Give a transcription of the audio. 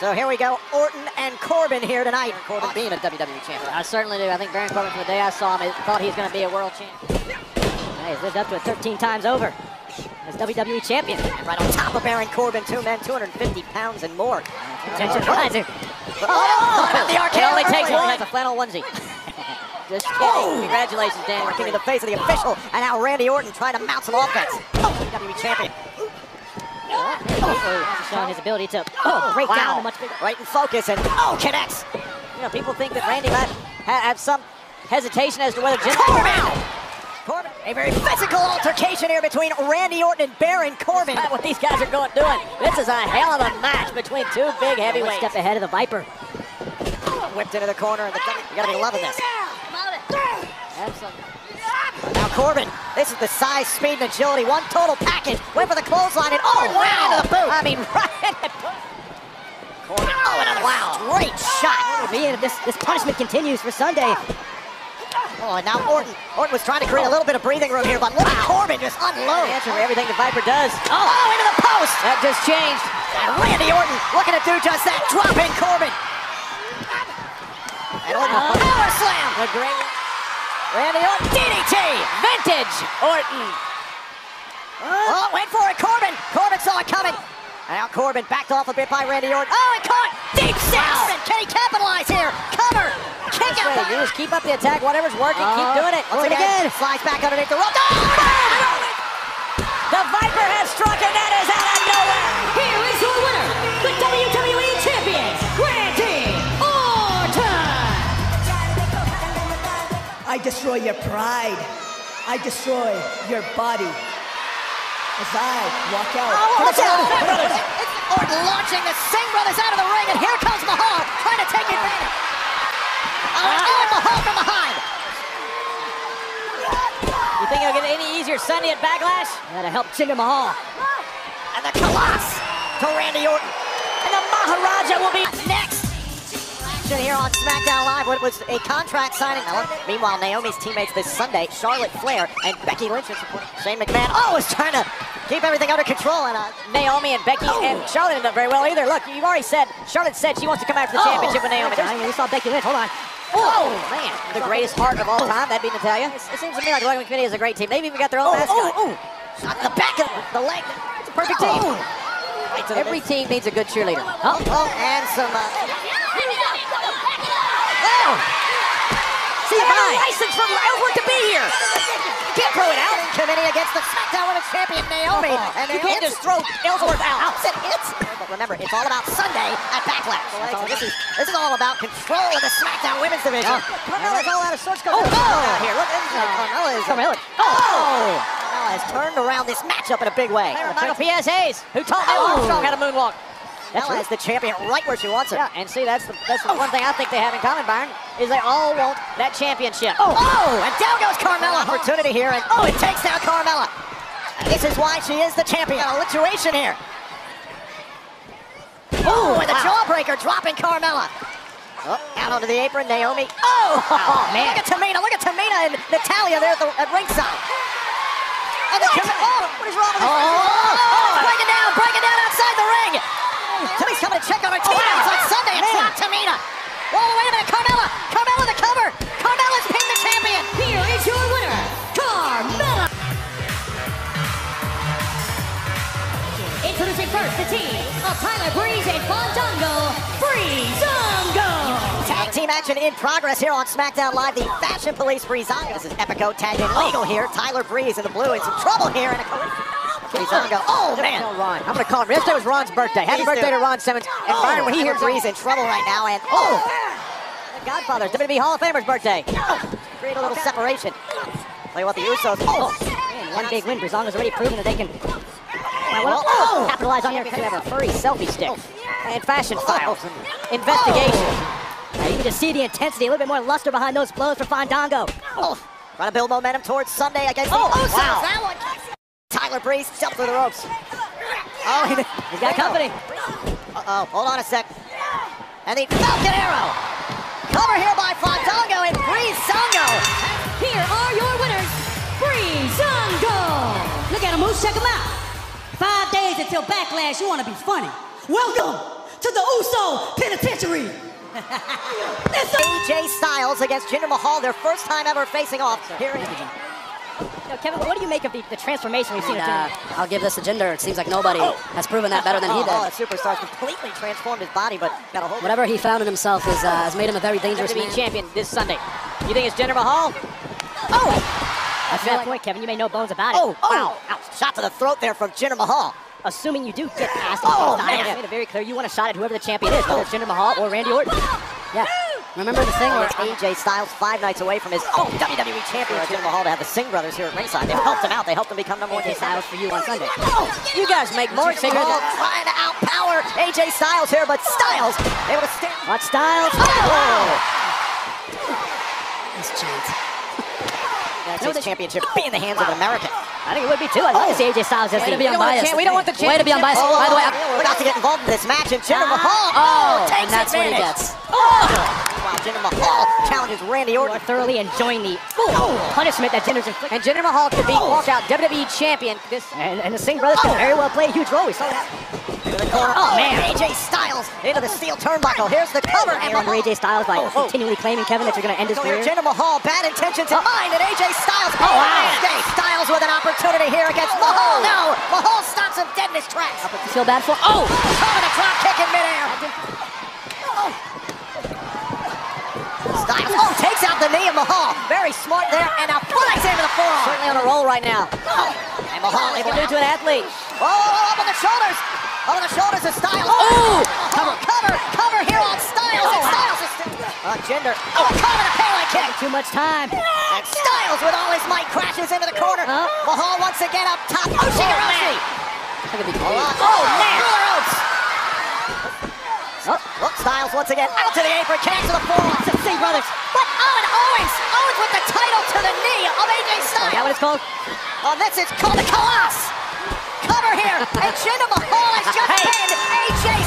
So here we go, Orton and Corbin here tonight. Corbin being a WWE champion. I certainly do. I think Baron Corbin, from the day I saw him, I thought he was going to be a world champion. Hey, he's lived up to it 13 times over as WWE champion. And right on top of Baron Corbin, two men, 250 pounds and more. Attention. Oh, oh, oh, about the arcade. It only takes one. That's a flannel onesie. Just oh. kidding. Oh. Congratulations. Working in the face of the official, and now Randy Orton trying to mount some offense. Oh, WWE champion. Showing his ability to oh, break Wow. down a much bigger. Right in focus, and oh, connects. You know, people think that Randy might ha- have some hesitation as to whether Jim. Corbin! Corbin, a very physical altercation here between Randy Orton and Baron Corbin. That's what these guys are going doing. This is a hell of a match between two big One heavyweights. step ahead of the Viper. Whipped into the corner, and the, you gotta be loving this. Absolutely. Corbin, this is the size, speed, and agility. One total package. Went for the clothesline, and oh, right into the boot. I mean, right into the boot. Corbin, oh, another wow. Great shot. If this, this punishment continues for Sunday, Oh, and now Orton. Orton was trying to create a little bit of breathing room here, but look at Corbin just unload. answer for everything the Viper does. Oh, oh, into the post. That just changed. And Randy Orton looking to do just that, dropping Corbin. And Orton, power slam. A great Randy Orton, DDT. vintage Orton. Oh, went for it, Corbin. Corbin saw it coming. And now Corbin backed off a bit by Randy Orton. Oh, and caught. Deep six. Corbin, can he capitalize here? Cover. Kick out. you just keep up the attack. Whatever's working, keep Uh, doing it. Once again, again. slides back underneath the rope. Oh! The Viper has struck, and that is out of nowhere. Here is your winner, the WWE I destroy your pride. I destroy your body. As I walk out. Oh, watch Come out! on. It's Orton launching the Singh brothers out of the ring, and here comes Mahal trying to take advantage. Ah. Oh, and oh, Mahal from behind. You think it'll get any easier Sunday at Backlash? That'll help Jinder Mahal. And the Colossus to Randy Orton. And the Maharaja will be Next. On SmackDown Live. What was a contract signing. Meanwhile, Naomi's teammates this Sunday, Charlotte Flair and Becky Lynch, are supporting Shane McMahon. Oh, is trying to keep everything under control. And uh, Naomi and Becky Oh. and Charlotte didn't up very well either. Look, you've already said, Charlotte said she wants to come after the Oh. championship with Naomi. I we saw Becky Lynch, hold on. oh, Man, the greatest Hart of all time, that'd be Natalya. It seems to me like the Welcome Committee is a great team. They've even got their own oh, mascot. oh, oh. Shot in the back of the leg. It's a perfect team. Oh. Right Every team needs a good cheerleader. Oh, oh, and some. Uh, Oh! see, Had a license from Ellsworth to be here. Can't throw it out. Committee against the SmackDown Women's Champion Naomi. Oh, and you can't just throw Ellsworth out. Said it's. But remember, it's all about Sunday at Backlash. That's all- this is this is all about control of the SmackDown Women's Division. Oh. Carmella's all out of sorts. Oh, oh, out here. Look, this is oh. Carmella is. Carmella. Oh! Carmella has turned around this matchup in a big way. Michael P.S. Hayes, who taught Neil Oh. Armstrong how to moonwalk. Carmella is the champion right where she wants it. Yeah, and see, that's the that's the oh. one thing I think they have in common, Byron, is they all want that championship. Oh, oh, and down goes Carmella. Uh-huh. Opportunity here, and oh, it takes down Carmella. This is why she is the champion. Alliteration here. Oh, and the jawbreaker dropping Carmella. Oh, out onto the apron, Naomi. Oh, oh man. Look at Tamina. Look at Tamina and Natalya there at, the, at ringside. And the oh, what is wrong with this? Oh, oh, oh, breaking down, breaking down outside the ring. Timmy's coming to check on her teammates on Sunday. It's Man. not Tamina. Whoa, wait a minute, Carmella. Carmella the cover. Carmella's pinned the champion. Here is your winner, Carmella! Introducing first the team of Tyler Breeze and Fandango, Breezango! Tag team action in progress here on SmackDown Live. The Fashion Police Breezango. This is Epico tagging legal here. Tyler Breeze in the blue in some trouble here. And a Breezango. Oh, oh man. Ron. I'm going to call him. Yesterday was Ron's birthday. Happy Please birthday do. to Ron Simmons. And Oh, Byron, when he hears Breeze in trouble right now. And oh, oh the Godfather, WWE Hall of Famer's birthday. create a little separation. Tell you what, the Usos. Oh, Man, one big win. Breezango's already proven that they can well, oh. capitalize on your kind of a furry selfie stick. Oh. And fashion files investigation. Now, you can just see the intensity, a little bit more luster behind those blows for Fandango. Oh, trying to build momentum towards Sunday against Oh, the oh, Usos. wow. That one. Tyler Breeze jumped through the ropes. Oh, he- he's got company. Uh-oh, hold on a sec. And the oh, Falcon Arrow. Until Backlash, you want to be funny. Welcome to the Uso Penitentiary. AJ Styles against Jinder Mahal, their first time ever facing off. Here in Now, Kevin, what do you make of the, the transformation we've seen? And, uh, I'll give this to Jinder. It seems like nobody has proven that better than he oh, oh, did. the superstar's completely transformed his body, but got a hold Whatever he found in himself is, uh, has made him a very dangerous WWE man. champion this Sunday. You think it's Jinder Mahal? Oh! At that point, Kevin, you made no bones about it. Oh, wow. Ouch. Shot to the throat there from Jinder Mahal. Assuming you do get past Oh, Styles, man. you made it very clear you want a shot at whoever the champion is, whether it's Jinder Mahal or Randy Orton. Oh. Yeah. Remember the thing where AJ Styles five nights away from his oh, WWE champion Jinder Mahal to have the Singh brothers here at ringside. They've helped him out. They helped him become number one. AJ Styles for you on Sunday. Oh, you guys make more you Mahal trying to outpower AJ Styles here, but Styles able to stand. Watch Styles. Oh! oh! this chant. United States Championship be in the hands of an American. I think it would be too. I'd like to see AJ Styles as Way the to be We don't want the unbiased. we don't want the Way to be unbiased. championship. By the way, Oh, we're about to get involved in this match, and Jinder Ah. Mahal Oh, and that's what he gets. Meanwhile, Jinder Mahal challenges Randy You are Orton. thoroughly enjoying the punishment that Jinder's inflicting. And Jinder Mahal could be walk out WWE champion. This And, and the Singh brothers can very well play a huge role. We saw that. To the corner. Oh, man. Oh, AJ Styles into the steel turnbuckle. Here's the cover. And Aaron Mahal. AJ Styles by Oh, oh. continually claiming Kevin that you're going to end his So career. Jinder Mahal, bad intentions in oh. mind, and AJ Styles. Oh, wow. Oh, AJ Styles with an opportunity here against Mahal. No, Mahal stops him dead in his tracks. You feel bad for? Oh, Cover the drop kick in midair. Styles, oh, takes out the knee of Mahal. Very smart there, and now flies into the forearm. certainly on a roll right now. Oh, and Mahal able to to an athlete. Oh, up on the shoulders. On the shoulders of Styles. Oh! Cover, cover, cover here on Styles. And Styles is still... Jinder. Oh, cover the kick. Too much time. And Styles with all his might crashes into the corner. Huh? Mahal once again up top. Oh, Shigeroshi. Look at the Oh, man. Ruler Oats. Oh, look, Styles once again out to the apron, connects to the forearm. The Singh brothers. But Owen Owens, Owens with the title to the knee of AJ Is that what Styles. it's called? Oh, this is called the Colossus over here. And Jinder Mahal has just hey. pinned AJ